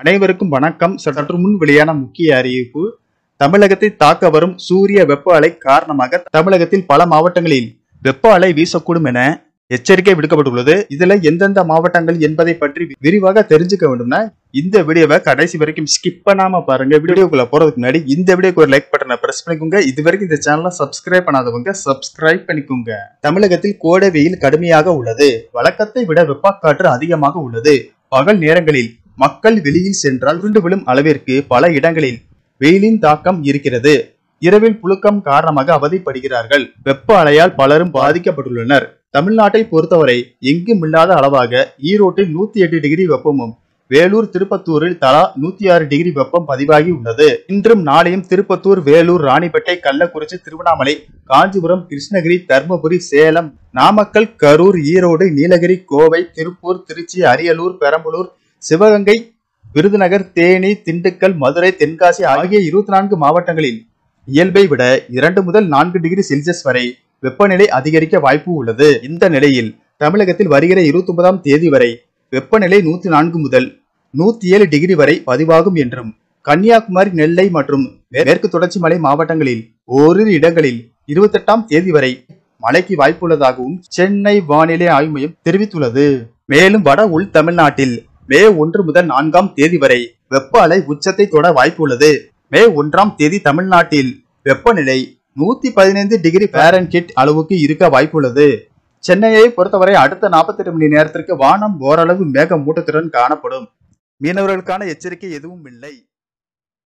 அனைவருக்கும் வணக்கம். சற்று முன் வெளியான முக்கிய அறிவிப்பு. தமிழகத்தை தாக்க வரும் சூரிய வெப்ப அலை காரணமாக தமிழகத்தில் பல மாவட்டங்களில் வெப்ப அலை வீசக்கூடும் என எச்சரிக்கை விடுக்கப்பட்டுள்ளது. இதுல எந்தெந்த மாவட்டங்கள் என்பதை பற்றி விரிவாக தெரிஞ்சுக்க வேண்டும்னா இந்த வீடியோவை கடைசி வரைக்கும் ஸ்கிப் பண்ணாம பாருங்க. வீடியோக்குள்ள போறதுக்கு முன்னாடி இந்த வீடியோக்கு ஒரு லைக் பட்டனை பிரஸ் பண்ணிக்கோங்க. இது வரைக்கும் இந்த சேனலை சப்ஸ்கிரைப் பண்ணாதவங்க சப்ஸ்கிரைப் பண்ணிக்கோங்க. தமிழகத்தில் கோடை வெயில் கடுமையாக உள்ளது. வழக்கத்தை விட வெப்பக்காற்று அதிகமாக உள்ளது. பகல் நேரங்களில் மக்கள் வெளியில் சென்றால் உருண்டு விழும் அளவிற்கு பல இடங்களில் வெயிலின் தாக்கம் இருக்கிறது. இரவில் புழுக்கம் காரணமாக அவதிப்படுகிறார்கள். வெப்ப அலையால் பலரும் பாதிக்கப்பட்டுள்ளனர். தமிழ்நாட்டை பொறுத்தவரை எங்கும் இல்லாத அளவாக ஈரோட்டில் நூத்தி எட்டு டிகிரி வெப்பமும் வேலூர் திருப்பத்தூரில் தலா நூத்தி ஆறு டிகிரி வெப்பம் பதிவாகி உள்ளது. இன்றும் நாளையும் திருப்பத்தூர் வேலூர் ராணிப்பேட்டை கள்ளக்குறிச்சி திருவண்ணாமலை காஞ்சிபுரம் கிருஷ்ணகிரி தர்மபுரி சேலம் நாமக்கல் கரூர் ஈரோடு நீலகிரி கோவை திருப்பூர் திருச்சி அரியலூர் பெரம்பலூர் சிவகங்கை விருதுநகர் தேனி திண்டுக்கல் மதுரை தென்காசி ஆகிய இருபத்தி நான்கு மாவட்டங்களில் இயல்பை விட இரண்டு முதல் நான்கு டிகிரி செல்சியஸ் வரை வெப்பநிலை அதிகரிக்க வாய்ப்பு உள்ளது. இந்த நிலையில் தமிழகத்தில் வருகிற இருபத்தி ஒன்பதாம் தேதி வரை வெப்பநிலை நூத்தி நான்கு முதல் நூத்தி ஏழு டிகிரி வரை பதிவாகும் என்றும் கன்னியாகுமரி நெல்லை மற்றும் மேற்கு தொடர்ச்சி மலை மாவட்டங்களில் ஓரிரு இடங்களில் இருபத்தெட்டாம் தேதி வரை மழைக்கு வாய்ப்புள்ளதாகவும் சென்னை வானிலை ஆய்வு மையம் தெரிவித்துள்ளது. மேலும் வட உள் தமிழ்நாட்டில் மே ஒன்று முதல் நான்காம் தேதி வரை வெப்ப அலை உச்சத்தை தொட வாய்ப்புள்ளது. மே ஒன்றாம் தேதி தமிழ்நாட்டில் வெப்பநிலை நூத்தி பதினைந்து டிகிரி பேரன்கிட் அளவுக்கு இருக்க வாய்ப்புள்ளது. சென்னையை பொறுத்தவரை அடுத்த 48 மணி நேரத்திற்கு வானம் ஓரளவு மேக மூட்டத்துடன் காணப்படும். மீனவர்களுக்கான எச்சரிக்கை எதுவும் இல்லை.